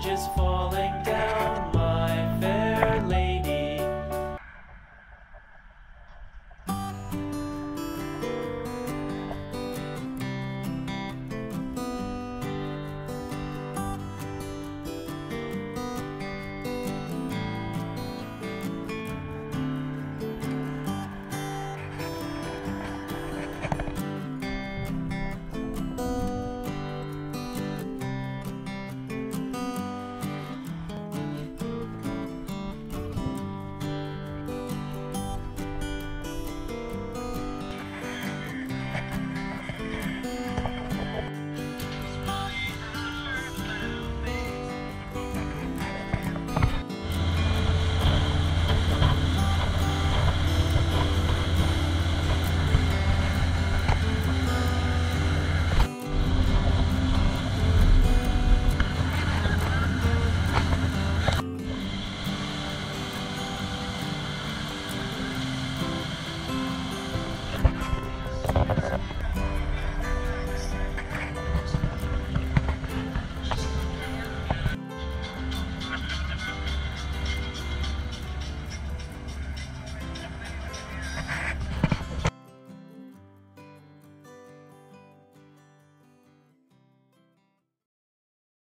Just is.